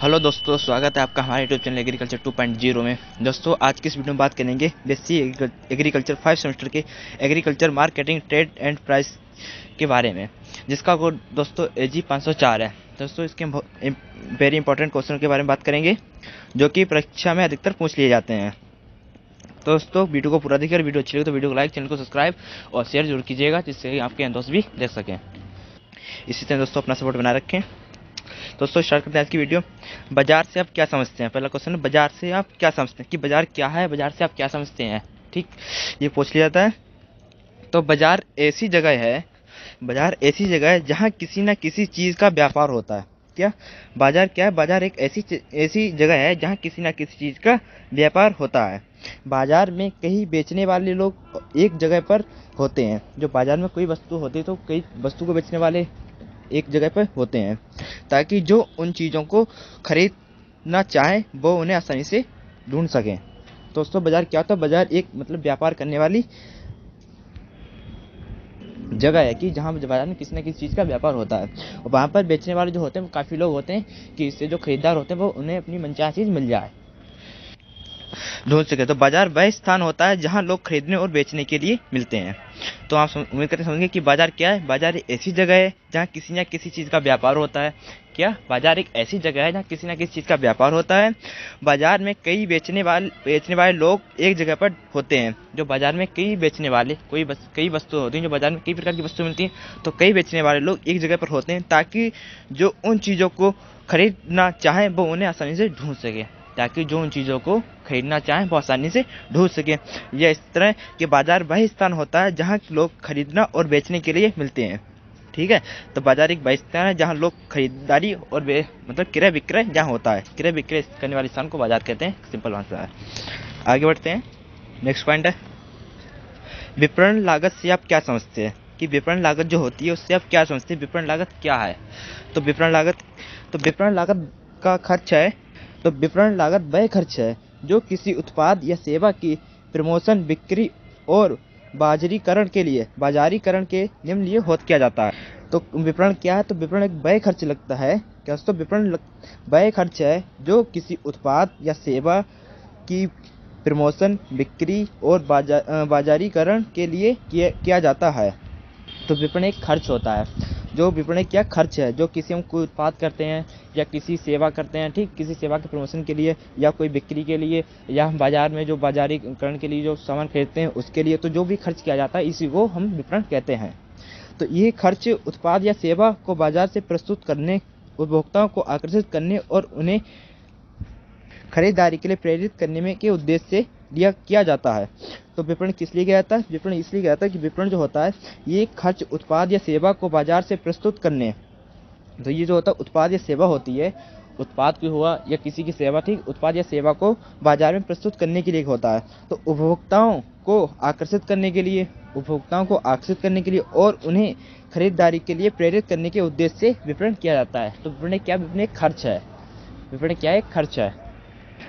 Hello दोस्तों, स्वागत है आपका हमारे यूट्यूब चैनल एग्रीकल्चर 2.0 में। दोस्तों, आज की इस वीडियो में बात करेंगे? बेसी एग्रीकल्चर फाइव सेमेस्टर के agriculture marketing trade and price के बारे में, जिसका कोड दोस्तों ए जी है। दोस्तों, इसके वेरी इंपॉर्टेंट क्वेश्चन के बारे में बात करेंगे, जो कि परीक्षा में अधिकतर पूछ लिए जाते हैं। तो दोस्तों वीडियो को पूरा देखिए वीडियो अच्छी लगे तो वीडियो को लाइक चैनल को सब्सक्राइब और शेयर ज़रूर कीजिएगा, जिससे आपके दोस्त भी देख सकें। इसी तरह दोस्तों, अपना सपोर्ट बनाए रखें। दोस्तों स्टार्ट करते हैं आज की वीडियो बाज़ार से आप क्या समझते हैं? पहला क्वेश्चन है बाज़ार से आप क्या समझते हैं? कि बाज़ार क्या है, बाज़ार से आप क्या समझते हैं? ठीक? ये पूछ लिया जाता है। तो बाज़ार ऐसी जगह है, बाज़ार ऐसी जगह है जहाँ किसी न किसी चीज़ का व्यापार होता है। क्या? बाज़ार क्या है? बाज़ार एक ऐसी ऐसी जगह है जहाँ किसी न किसी चीज़ का व्यापार होता है। बाज़ार में कई बेचने वाले लोग एक जगह पर होते हैं। जो बाज़ार में कोई वस्तु होती है तो कई वस्तु को बेचने वाले एक जगह पर होते हैं, ताकि जो उन चीज़ों को खरीदना चाहें, वो उन्हें आसानी से ढूंढ सकें। दोस्तों, बाज़ार क्या होता है? बाज़ार एक मतलब व्यापार करने वाली जगह है कि जहाँ बाज़ार में किसी न किसी चीज़ का व्यापार होता है। और वहाँ पर बेचने वाले जो होते हैं, वो काफ़ी लोग होते हैं कि इससे जो खरीदार होते हैं, वो उन्हें अपनी मनचाहा चीज़ मिल जाए। ढूंढ सके तो बाज़ार वह स्थान होता है जहाँ लोग खरीदने और बेचने के लिए मिलते हैं। तो आप उम्मीद करते समझेंगे कि बाज़ार क्या है? बाज़ार एक ऐसी जगह है जहाँ किसी न किसी चीज़ का व्यापार होता है। क्या? बाज़ार एक ऐसी जगह है जहाँ किसी न किसी चीज़ का व्यापार होता है। बाज़ार में कई बेचने वाले बेचने वाले लोग एक जगह पर होते हैं, जो बाज़ार में कई बेचने वाले, कोई बस, कई वस्तु होती हैं जो बाज़ार में कई प्रकार की वस्तु मिलती हैं तो कई बेचने वाले लोग एक जगह पर होते हैं ताकि जो उन चीज़ों को खरीदना चाहें, वो उन्हें आसानी से ढूंढ सके। ताकि जो उन चीज़ों को खरीदना चाहें, वो आसानी से ढूंढ सकें। यह इस तरह के बाज़ार वही स्थान होता है जहाँ लोग खरीदना और बेचने के लिए मिलते हैं। ठीक है? तो बाज़ार एक वही स्थान है जहाँ लोग खरीदारी और मतलब क्रय विक्रय जहाँ होता है। क्रय विक्रय करने वाले स्थान को बाज़ार कहते हैं। सिंपल आंसर है। आगे बढ़ते हैं। नेक्स्ट पॉइंट है। विपणन लागत से आप क्या समझते हैं? कि विपणन लागत जो होती है, उससे आप क्या समझते हैं? विपणन लागत क्या है? तो विपणन लागत तो विपणन लागत का खर्च है तो विपणन लागत वह खर्च है, जो किसी उत्पाद या सेवा की प्रमोशन, बिक्री और बाजारीकरण के लिए, बाजारीकरण के निम्न लिए होत किया जाता है। तो विपणन क्या है? तो विपणन एक व्यय खर्च लगता है क्या तो विपणन व्यय खर्च है, जो किसी उत्पाद या सेवा की प्रमोशन, बिक्री और बाजा बाजारीकरण के लिए किया किया जाता है। तो विपणन एक खर्च होता है, जो विपणन क्या खर्च है, जो किसी हम कोई उत्पाद करते हैं या किसी सेवा करते हैं, ठीक, किसी सेवा के प्रमोशन के लिए या कोई बिक्री के लिए या हम बाज़ार में जो बाजारीकरण के लिए जो सामान खरीदते हैं, उसके लिए तो जो भी खर्च किया जाता है, इसी को हम विपणन कहते हैं। तो ये खर्च उत्पाद या सेवा को बाज़ार से प्रस्तुत करने, उपभोक्ताओं को आकर्षित करने और उन्हें खरीदारी के लिए प्रेरित करने में के उद्देश्य से दिया किया जाता है। तो विपणन किस लिए गया था विपणन इसलिए गया था कि विपणन जो होता है, ये खर्च उत्पाद या सेवा को बाज़ार से प्रस्तुत करने तो ये जो होता है, उत्पाद या सेवा होती है, उत्पाद की हुआ या किसी की सेवा थी उत्पाद या सेवा को बाज़ार में प्रस्तुत करने के लिए होता है। तो उपभोक्ताओं को आकर्षित करने के लिए, उपभोक्ताओं को आकर्षित करने के लिए और उन्हें खरीदारी के लिए प्रेरित करने के उद्देश्य से विपणन किया जाता है। तो विपणन क्या, विपणन खर्च है। विपणन क्या एक खर्च है?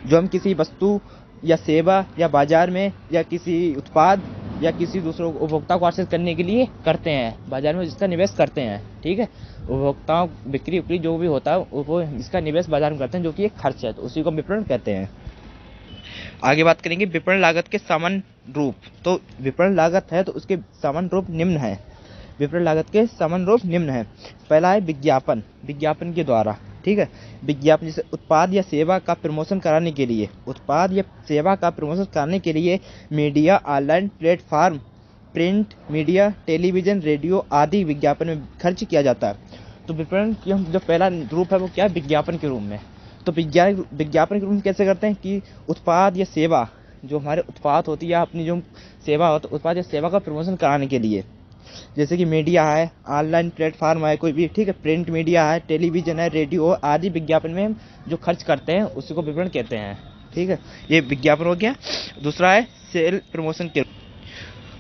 जो हम किसी वस्तु या सेवा या बाज़ार में या किसी उत्पाद या किसी दूसरे उपभोक्ता को आकर्षित करने के लिए करते हैं, बाज़ार में जिसका निवेश करते हैं, ठीक है? उपभोक्ताओं, बिक्री, उक्री जो भी होता है, वो इसका निवेश बाज़ार में करते हैं, जो कि एक खर्च है तो उसी को विपणन कहते हैं। आगे बात करेंगे विपणन लागत के सामान्य रूप। तो विपणन लागत है तो उसके सामान्य रूप निम्न है। विपणन लागत के सामान्य रूप निम्न है। पहला है विज्ञापन विज्ञापन के द्वारा। ठीक है? विज्ञापन जैसे उत्पाद या सेवा का प्रमोशन कराने के लिए, उत्पाद या सेवा का प्रमोशन कराने के लिए media, online platform, print media, television, radio आदि विज्ञापन में खर्च किया जाता है। तो विपणन की हम जो पहला रूप है वो क्या है? विज्ञापन के रूप में। तो विज्ञान विज्ञापन के रूप में कैसे करते हैं कि उत्पाद या सेवा, जो हमारे उत्पाद होती है अपनी जो सेवा हो है, उत्पाद या सेवा का प्रमोशन कराने के लिए। जैसे कि मीडिया है ऑनलाइन प्लेटफार्म है, कोई भी, ठीक है प्रिंट मीडिया है टेलीविज़न है रेडियो आदि विज्ञापन में जो खर्च करते हैं, उसी को विवरण कहते हैं, ठीक है? ये विज्ञापन हो गया। दूसरा है सेल प्रमोशन के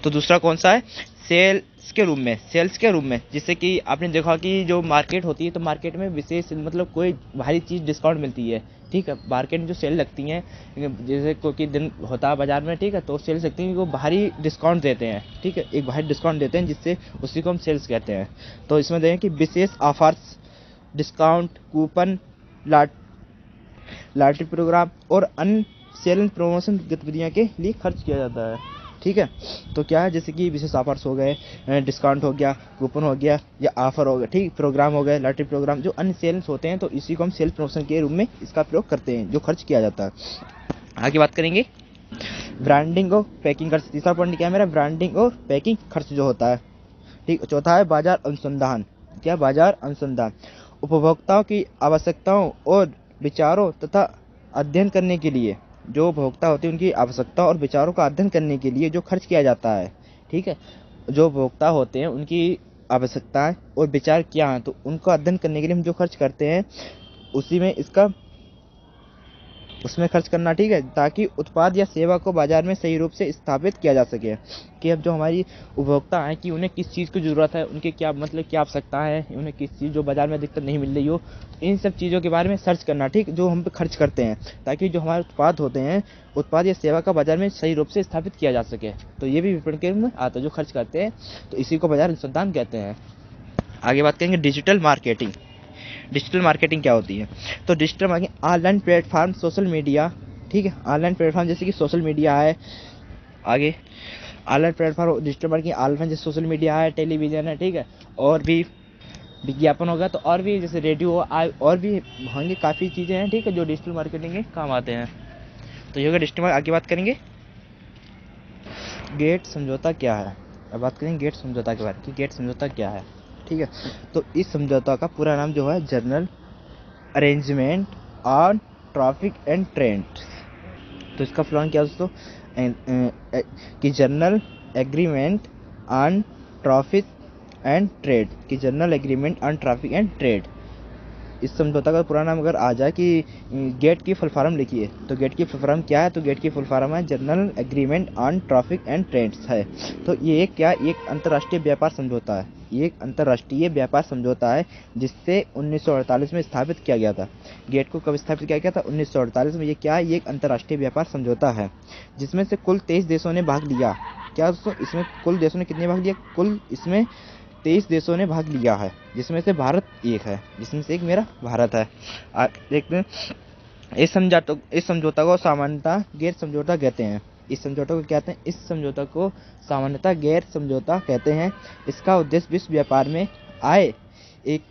तो दूसरा कौन सा है? सेल्स के रूप में, सेल्स के रूप में, जिससे कि आपने देखा कि जो मार्केट होती है तो मार्केट में विशेष मतलब कोई भारी चीज़ डिस्काउंट मिलती है। ठीक है, मार्केट में जो सेल लगती हैं, जैसे कोई दिन होता है बाज़ार में, ठीक है तो सेल्स लगती हैं वो भारी डिस्काउंट देते हैं। ठीक है, एक भारी डिस्काउंट देते हैं, जिससे उसी को हम सेल्स कहते हैं। तो इसमें देखें कि विशेष ऑफर्स डिस्काउंट कूपन लाट लाटरी प्रोग्राम और अन्य सेल एंड प्रमोशन गतिविधियाँ के लिए खर्च किया जाता है। ठीक है? तो क्या है, जैसे कि विशेष ऑफर्स हो गए डिस्काउंट हो गया कूपन हो गया, या ऑफ़र हो गया, ठीक? प्रोग्राम हो गए लॉटरी प्रोग्राम जो अन्य सेल्स होते हैं तो इसी को हम सेल्स प्रमोशन के रूप में इसका प्रयोग करते हैं, जो खर्च किया जाता है। आगे बात करेंगे। ब्रांडिंग और पैकिंग खर्च, तीसरा पॉइंट क्या है मेरा? ब्रांडिंग और पैकिंग खर्च जो होता है, ठीक? चौथा है बाज़ार अनुसंधान। क्या बाज़ार अनुसंधान? उपभोक्ताओं की आवश्यकताओं और विचारों तथा अध्ययन करने के लिए। जो उपभोक्ता होते हैं, उनकी आवश्यकता और विचारों का अध्ययन करने के लिए जो खर्च किया जाता है, ठीक है? जो उपभोक्ता होते हैं, उनकी आवश्यकताएँ और विचार क्या हैं तो उनका अध्ययन करने के लिए हम जो खर्च करते हैं, उसी में इसका उसमें खर्च करना ठीक है, ताकि उत्पाद या सेवा को बाज़ार में सही रूप से स्थापित किया जा सके। कि अब जो हमारी उपभोक्ता हैं, कि उन्हें किस चीज़ की ज़रूरत है, उनके क्या मतलब क्या आवश्यकता है, उन्हें किस चीज़ जो बाज़ार में दिक्कत नहीं मिल रही हो, इन सब चीज़ों के बारे में सर्च करना ठीक, जो हम खर्च करते हैं, ताकि जो हमारे उत्पाद होते हैं, उत्पाद या सेवा का बाज़ार में सही रूप से स्थापित किया जा सके। तो ये भी विपणन के में आता है, जो खर्च करते हैं तो इसी को बाज़ार अनुसंधान कहते हैं। आगे बात करेंगे डिजिटल मार्केटिंग। डिजिटल मार्केटिंग क्या होती है? तो digital marketing, online platform, social media, ठीक है? ऑनलाइन प्लेटफॉर्म जैसे कि सोशल मीडिया है, आगे। Online platform, digital marketing, online जैसे सोशल मीडिया है, टेलीविज़न है, ठीक है? और भी विज्ञापन होगा तो और भी जैसे रेडियो और भी होंगे काफ़ी चीज़ें हैं, ठीक है, जो डिजिटल मार्केटिंग के काम आते हैं। तो ये होगा डिजिटल आगे बात करेंगे। गेट समझौता क्या है? अब बात करेंगे गेट समझौता के बारे में कि गेट समझौता क्या है? ठीक है? तो इस समझौता का पूरा नाम जो है general arrangement on traffic and trend तो इसका फुल क्या दोस्तों? कि general agreement on traffic and trade कि general agreement on traffic and trade इस समझौता का पूरा नाम अगर आ जाए कि गेट की फुल फॉर्म लिखिए। तो गेट की फुल फॉर्म क्या है? तो गेट की फुल फॉर्म है general agreement on traffic and trades है। तो ये क्या, एक अंतर्राष्ट्रीय व्यापार समझौता है। ये एक अंतर्राष्ट्रीय व्यापार समझौता है, जिससे 1948 में स्थापित किया गया था। गेट को कब स्थापित किया गया था? 1948 में। ये क्या है? ये एक अंतर्राष्ट्रीय व्यापार समझौता है, जिसमें से कुल तेईस देशों ने भाग लिया। क्या दोस्तों, इसमें कुल देशों ने कितने भाग लिया? कुल इसमें तेईस देशों ने भाग लिया है, जिसमें से भारत एक है, जिसमें से एक मेरा भारत है। हैं इस समझौता इस समझौता को सामान्यतः गैर समझौता कहते हैं। इस समझौता को कहते हैं? इस समझौता को सामान्यतः गैर समझौता कहते हैं। इसका उद्देश्य विश्व व्यापार में आए एक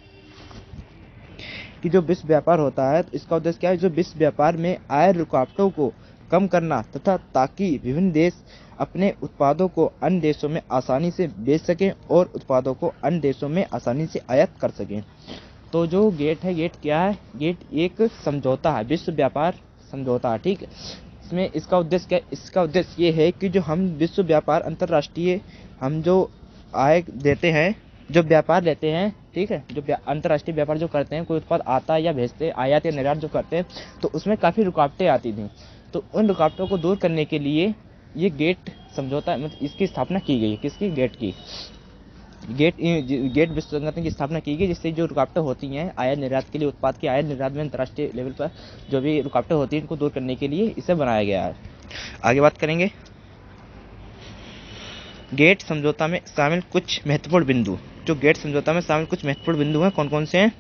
कि जो विश्व व्यापार होता है तो इसका उद्देश्य क्या है? जो विश्व व्यापार में आए रुकावटों को कम करना तथा ताकि विभिन्न देश अपने उत्पादों को अन्य देशों में आसानी से बेच सकें और उत्पादों को अन्य देशों में आसानी से आयात कर सकें। तो जो गेट है, गेट क्या है? गेट एक समझौता है, विश्व व्यापार समझौता, ठीक इसमें इसका उद्देश्य क्या, इसका उद्देश्य ये है कि जो हम विश्व व्यापार अंतर्राष्ट्रीय, हम जो आय देते हैं, जो व्यापार लेते हैं, ठीक है, जो अंतर्राष्ट्रीय व्यापार जो करते हैं, कोई उत्पाद आता है या भेजते, आयात या निर्यात जो करते हैं तो उसमें काफ़ी रुकावटें आती थी। तो उन रुकावटों को दूर करने के लिए ये गेट समझौता मतलब इसकी स्थापना की गई है किसकी? गेट की। गेट गेट विश्व संगठन की स्थापना की गई, जिससे जो रुकावटें होती हैं आयात निर्यात के लिए, उत्पाद के आयात निर्यात में अंतर्राष्ट्रीय लेवल पर जो भी रुकावटें होती हैं, इनको दूर करने के लिए इसे बनाया गया है। आगे बात करेंगे। गेट समझौता में शामिल कुछ महत्वपूर्ण बिंदु। जो गेट समझौता में शामिल कुछ महत्वपूर्ण बिंदु हैं कौन कौन से हैं?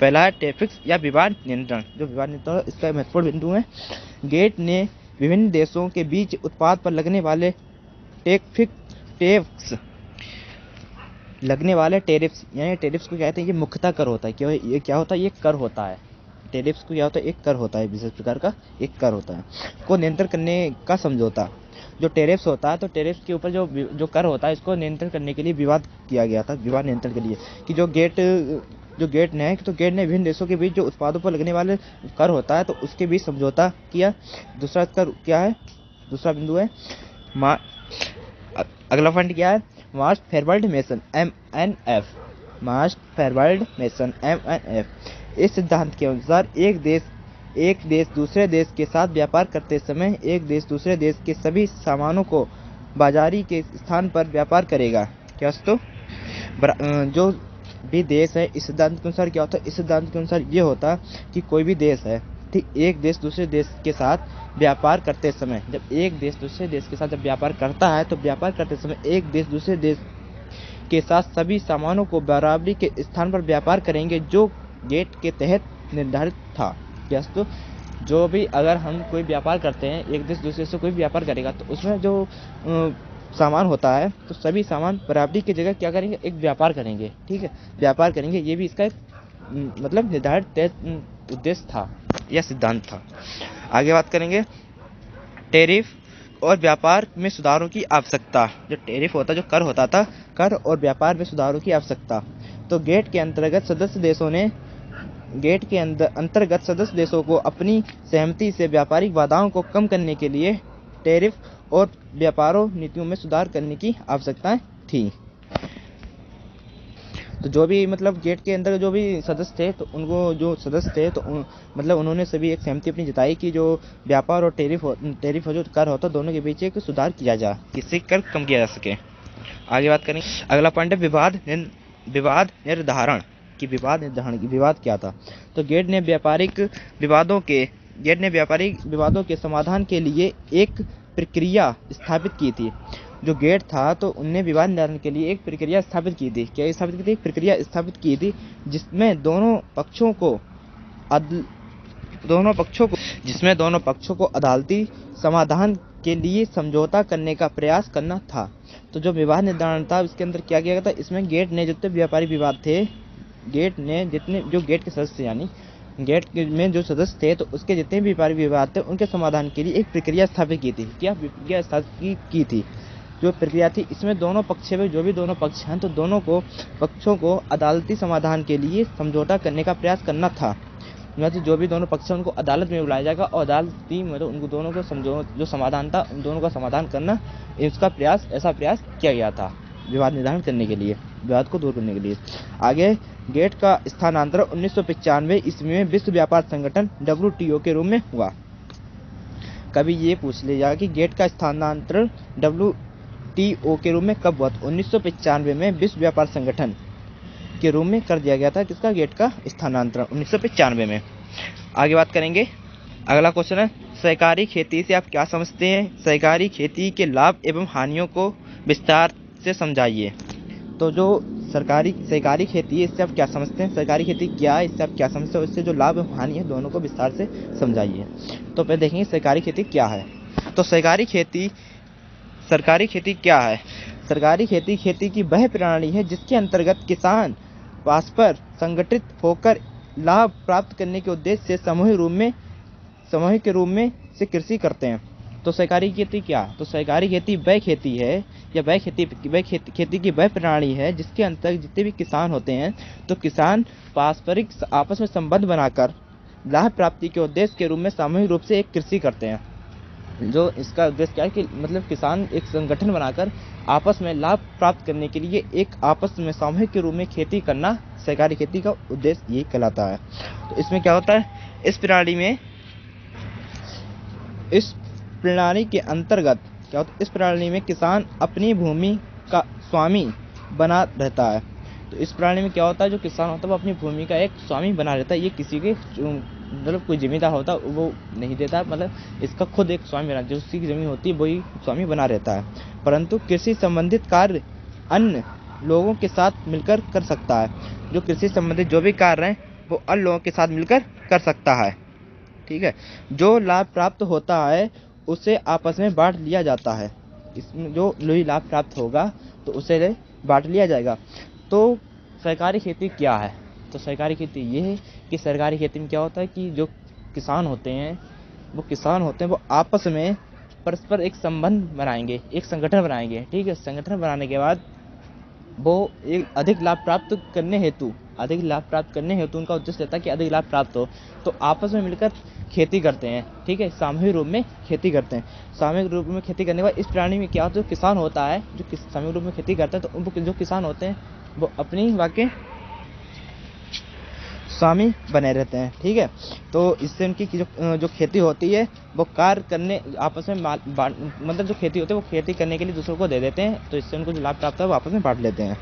पहला है टेफिक्स या विवाद नियंत्रण। जो विवाद नियंत्रण इसका महत्वपूर्ण बिंदु है। गेट ने विभिन्न देशों के बीच उत्पाद पर लगने वाले टेक्फिक टेक्स लगने वाले टेरिफ्स, यानी टेरिफ्स को कहते हैं, ये मुख्यतः कर होता है। क्यों? ये क्या होता है? ये कर होता है। टेरिफ्स को क्या होता है? एक कर होता है, विशेष प्रकार का एक कर होता है। को नियंत्रण करने का समझौता। जो टेरिफ्स होता है तो टेरिफ्स के ऊपर जो जो कर होता है, इसको नियंत्रण करने के लिए विवाद किया गया था, विवाद नियंत्रण के लिए। कि जो गेट जो गेट ने तो गेट ने विभिन्न देशों के बीच जो उत्पादों पर लगने वाले कर होता है तो उसके बीच समझौता किया। दूसरा कर क्या है? दूसरा बिंदु है। मा अगला फंड क्या है? मार्च फेरवर्ल्ड मेसन एम एन एफ़ मार्च फेरवर्ल्ड मेसन एम एन एफ़ इस सिद्धांत के अनुसार एक देश एक देश दूसरे देश के साथ व्यापार करते समय एक देश दूसरे देश के सभी सामानों को बाजारी के स्थान पर व्यापार करेगा। क्या तो जो भी देश है, इस सिद्धांत के अनुसार क्या होता है? इस सिद्धांत के अनुसार ये होता कि कोई भी देश है ठीक एक देश दूसरे देश के साथ व्यापार करते समय, जब एक देश दूसरे देश के साथ जब व्यापार करता है तो व्यापार करते समय एक देश दूसरे देश के साथ सभी सामानों को बराबरी के स्थान पर व्यापार करेंगे, जो गेट के तहत निर्धारित था। व्यस्त, जो भी अगर हम कोई व्यापार करते हैं, एक देश दूसरे से कोई व्यापार करेगा तो उसमें जो सामान होता है तो सभी सामान बराबरी की जगह क्या करेंगे? एक व्यापार करेंगे, ठीक है? व्यापार करेंगे, ये भी इसका एक मतलब निर्धारित उद्देश्य था। या सिद्धांत था। आगे बात करेंगे, टेरिफ और व्यापार में सुधारों की आवश्यकता। जो टेरिफ होता, जो कर होता था, कर और व्यापार में सुधारों की आवश्यकता। तो गेट के अंतर्गत सदस्य देशों ने, गेट के अंदर अंतर्गत सदस्य देशों को अपनी सहमति से व्यापारिक बाधाओं को कम करने के लिए टेरिफ और व्यापारों नीतियों में सुधार करने की आवश्यकता थी। तो जो भी मतलब गेट के अंदर जो भी सदस्य थे तो उनको जो सदस्य थे तो उन, मतलब उन्होंने सभी एक सहमति अपनी जताई कि जो व्यापार और टेरिफ टेरिफ जो कर होता दोनों के बीच एक सुधार किया जाए किससे कर कम किया जा सके। आगे बात करें अगला पॉइंट है विवाद विवाद निर्धारण की विवाद निर्धारण की विवाद क्या था? तो गेट ने व्यापारिक विवादों के गेट ने व्यापारिक विवादों के समाधान के लिए एक प्रक्रिया स्थापित की थी। जो गेट था तो उनने विवाद निवारण के लिए एक प्रक्रिया स्थापित की थी। क्या स्थापित की थी? प्रक्रिया स्थापित की थी, जिसमें दोनों पक्षों को अदल दोनों पक्षों को, जिसमें दोनों पक्षों को अदालती समाधान के लिए समझौता करने का प्रयास करना था। तो जो विवाद निर्धारण था उसके अंदर क्या किया गया था? इसमें गेट ने जितने व्यापारी विवाद थे, गेट ने जितने, जो गेट के सदस्य, यानी गेट में जो सदस्य थे तो उसके जितने भी व्यापारी विवाद थे, उनके समाधान के लिए एक प्रक्रिया स्थापित की थी। क्या प्रक्रिया स्थापित की थी? जो प्रक्रिया थी, इसमें दोनों पक्ष में जो भी दोनों पक्ष हैं तो दोनों को, पक्षों को अदालती समाधान के लिए समझौता करने का प्रयास करना था। मतलब जो भी दोनों पक्ष हैं, उनको अदालत में बुलाया जाएगा और अदालती मतलब उनको दोनों को समझो, जो समाधान था, उन दोनों का समाधान करना इसका प्रयास, ऐसा प्रयास किया गया था, विवाद निर्धारण करने के लिए, विवाद को दूर करने के लिए। आगे, गेट का स्थानांतरण उन्नीस सौ ईस्वी में विश्व व्यापार संगठन डब्ल्यू के रूप में हुआ। कभी ये पूछ लिया कि गेट का स्थानांतरण डब्ल्यू टीओ के रूप में कब हुआ था? उन्नीस में विश्व व्यापार संगठन के रूप में कर दिया गया था किसका? गेट का स्थानांतरण, उन्नीस सौ पंचानवे में। आगे बात करेंगे। अगला क्वेश्चन है, सहकारी खेती से आप क्या समझते हैं? सहकारी खेती के लाभ एवं हानियों को विस्तार से समझाइए। तो जो सरकारी, सहकारी खेती है, इससे आप क्या समझते हैं? सरकारी खेती क्या है? इससे आप क्या समझते हैं? इससे जो लाभ एवं हानि है, दोनों को विस्तार से समझाइए। तो पहले देखेंगे, सहकारी खेती क्या है? तो सहकारी खेती सरकारी खेती क्या है? सरकारी खेती खेती की वह प्रणाली है जिसके अंतर्गत किसान परस्पर संगठित होकर लाभ प्राप्त करने के उद्देश्य से सामूहिक रूप में सामूहिक के रूप में से कृषि करते हैं। तो सहकारी खेती क्या? तो सहकारी खेती वह खेती है या वह खेती वह खेती, खेती की वह प्रणाली है जिसके अंतर्गत जितने भी किसान होते हैं तो किसान पारस्परिक आपस में संबंध बनाकर लाभ प्राप्ति के उद्देश्य के रूप में सामूहिक रूप से एक कृषि करते हैं। जो इसका उद्देश्य क्या है कि मतलब किसान एक संगठन बनाकर आपस में लाभ प्राप्त करने के लिए एक आपस में सामूहिक के रूप में खेती करना सहकारी खेती का उद्देश्य यही कहलाता है। तो इसमें क्या होता है? इस प्रणाली में, इस प्रणाली के अंतर्गत क्या होता है? इस प्रणाली में किसान अपनी भूमि का स्वामी बना रहता है। तो इस प्रणाली में क्या होता है? जो किसान होता है, वो अपनी भूमि का एक स्वामी बना रहता है। ये किसी के मतलब कोई जमींदार होता, वो नहीं देता। मतलब इसका खुद एक स्वामी बना, जो उसकी ज़मीन होती है, वही स्वामी बना रहता है। परंतु कृषि संबंधित कार्य अन्य लोगों के साथ मिलकर कर सकता है। जो कृषि संबंधित जो भी कार्य हैं, वो अन्य लोगों के साथ मिलकर कर सकता है। ठीक है? जो लाभ प्राप्त होता है, उसे आपस में बांट लिया जाता है। इसमें जो लोही लाभ प्राप्त होगा तो उसे बांट लिया जाएगा। तो सरकारी खेती क्या है? तो सरकारी खेती ये है कि सरकारी खेती में क्या होता है कि जो किसान होते हैं, वो किसान होते हैं, वो आपस में परस्पर एक संबंध बनाएँगे, एक संगठन बनाएँगे, ठीक है? संगठन बनाने के बाद वो एक अधिक लाभ प्राप्त करने हेतु, अधिक लाभ प्राप्त करने हेतु उनका उद्देश्य रहता है कि अधिक लाभ प्राप्त हो। तो आपस में मिलकर खेती करते हैं, ठीक है? सामूहिक रूप में खेती करते हैं। सामूहिक रूप में खेती करने के बाद इस प्राणी में क्या होता है, जो किसान होता है, जो सामूहिक रूप में खेती करता है तो जो किसान होते हैं, वो अपनी वाक्य स्वामी बने रहते हैं, ठीक है? तो इससे उनकी जो जो खेती होती है, वो कार्य करने, आपस में मतलब जो खेती होती है, वो खेती करने के लिए दूसरों को दे देते हैं तो इससे उनको जो लाभ प्राप्त है, वो आपस में बांट लेते हैं।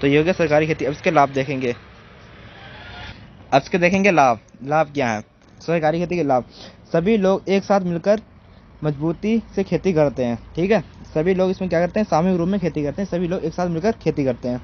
तो ये हो गया सरकारी खेती। अब इसके लाभ देखेंगे। अब इसके देखेंगे लाभ। लाभ क्या है? सरकारी खेती के लाभ। सभी लोग एक साथ मिलकर मजबूती से खेती करते हैं, ठीक है? सभी लोग इसमें क्या करते हैं? सामूहिक रूप में खेती करते हैं। सभी लोग एक साथ मिलकर खेती करते हैं।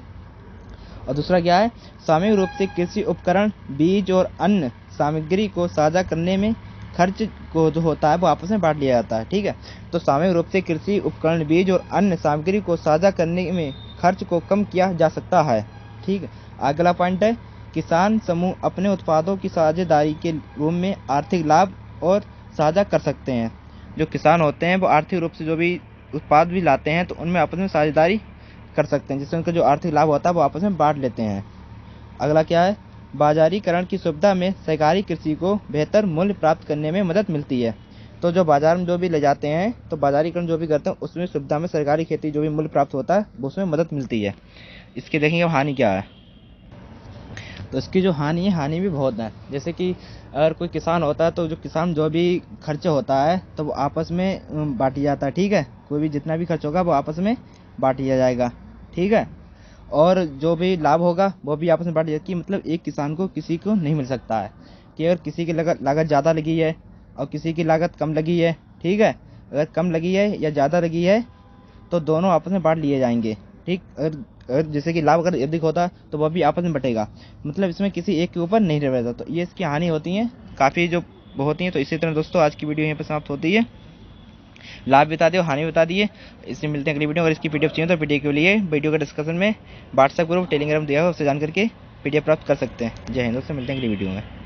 और दूसरा क्या है? सामूहिक रूप से कृषि उपकरण, बीज और अन्य सामग्री को साझा करने में खर्च को जो होता है वो आपस में बांट लिया जाता है, ठीक है? तो सामूहिक रूप से कृषि उपकरण, बीज और अन्य सामग्री को साझा करने में खर्च को कम किया जा सकता है, ठीक है? अगला पॉइंट है, किसान समूह अपने उत्पादों की साझेदारी के रूप में आर्थिक लाभ और साझा कर सकते हैं। जो किसान होते हैं, वो आर्थिक रूप से जो भी उत्पाद भी लाते हैं तो उनमें आपस में साझेदारी कर सकते हैं, जिससे उनका जो आर्थिक लाभ होता है वो आपस में बांट लेते हैं। अगला क्या है? बाजारीकरण की सुविधा में सहकारी कृषि को बेहतर मूल्य प्राप्त करने में मदद मिलती है। तो जो बाज़ार में जो भी ले जाते हैं तो बाजारीकरण जो भी करते हैं, उसमें सुविधा में सरकारी खेती जो भी मूल्य प्राप्त होता है उसमें मदद मिलती है। इसके देखेंगे हानि क्या है। तो इसकी जो हानि है, हानि भी बहुत है। जैसे कि अगर कोई किसान होता है तो जो किसान जो भी खर्च होता है तो वो आपस में बांट जाता है, ठीक है? कोई भी जितना भी खर्च होगा, वो आपस में बांट जाएगा। ठीक है? और जो भी लाभ होगा, वो भी आपस में बांट कि मतलब एक किसान को किसी को नहीं मिल सकता है। कि अगर किसी की लागत लागत ज़्यादा लगी है और किसी की लागत कम लगी है, ठीक है? अगर कम लगी है या ज़्यादा लगी है तो दोनों आपस में बांट लिए जाएँगे, ठीक? अगर अगर जैसे कि लाभ अगर अधिक होता तो वह भी आपस में बटेगा। मतलब इसमें किसी एक के ऊपर नहीं रहता। तो ये इसकी हानि होती है, काफ़ी जो होती हैं तो इसी तरह दोस्तों, आज की वीडियो यहीं पर समाप्त होती है। लाभ बता दिए हानि बता दिए। इससे मिलते हैं अगली वीडियो। अगर इसकी पीडीएफ चाहिए तो पीडीएफ के लिए वीडियो का डिस्कशन में व्हाट्सएप ग्रुप टेलीग्राम दिया है, उससे जान करके पीडीएफ प्राप्त कर सकते हैं। जय हिंदो से मिलते हैं अगली वीडियो में।